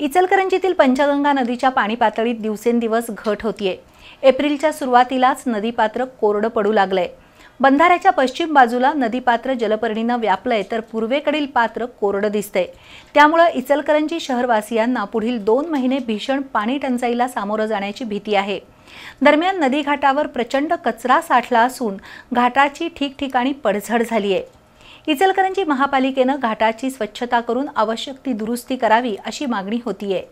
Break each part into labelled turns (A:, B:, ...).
A: इचलकरंजीतील पंचगंगा नदीच्या पाणी पातळीत दिवसेंदिवस घट होतीये. एप्रिलच्या सुरुवातीलाच नदीपात्र कोरडं पडू लागलंय. बंधाऱ्याच्या पश्चिम बाजूला नदीपात्र जलपर्णीनं व्यापलंय तर पूर्वेकडील पात्र कोरडं दिसतंय. त्यामुळं इचलकरंजी शहरवासियांना पुढील दोन महिने भीषण पाणी टंचाईला सामोरं जाण्याची भीती आहे. दरम्यान नदीघाटावर प्रचंड कचरा साठला असून घाटाची ठिकठिकाणी पडझड झाली आहे इचलकरंजी महापालिकेनं घाटाची स्वच्छता करून आवश्यक ती दुरुस्ती करावी अशी मागणी होतीये.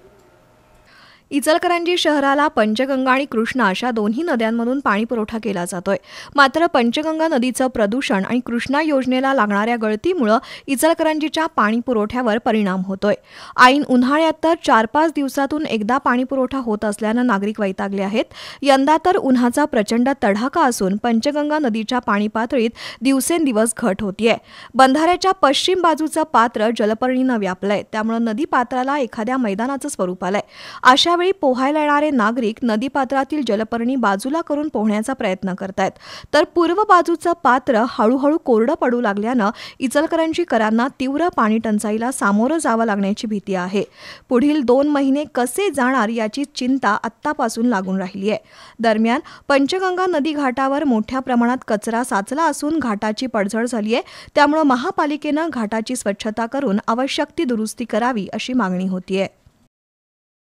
B: इचलकरंजी शहराला पंचगंगा आणि कृष्णा अशा दोन्ही नद्यांमधून पाणीपुरवठा केला जातोय. मात्र पंचगंगा नदीचं प्रदूषण आणि कृष्णा योजनेला लागणाऱ्या गळतीमुळं इचलकरंजीच्या पाणीपुरवठ्यावर परिणाम होतोय. ऐन उन्हाळ्यात तर चार पाच दिवसातून एकदा पाणीपुरवठा होत असल्यानं नागरिक वैतागले आहेत. यंदा तर उन्हाचा प्रचंड तडाखा असून पंचगंगा नदीच्या पाणी पातळीत दिवसेंदिवस घट होतीये. बंधाऱ्याच्या पश्चिम बाजूचं पात्र जलपर्णीनं व्यापलंय. त्यामुळं नदी पात्राला एखाद्या मैदानाचं स्वरूप आलंय. अशा यावेळी पोहायला येणारे नागरिक नदीपात्रातील जलपर्णी बाजूला करून पोहण्याचा प्रयत्न करतायत. तर पूर्व बाजूचं पात्र हळूहळू कोरडं पडू लागल्यानं इचलकरंजीकरांना तीव्र पाणी टंचाईला सामोरं जावं लागण्याची भीती आहे. पुढील दोन महिने कसे जाणार याची चिंता आत्तापासून लागून राहिली आहे. दरम्यान पंचगंगा नदी घाटावर मोठ्या प्रमाणात कचरा साचला असून घाटाची पडझड झाली आहे त्यामुळे महापालिकेनं घाटाची स्वच्छता करून आवश्यक ती दुरुस्ती करावी अशी मागणी होतीये.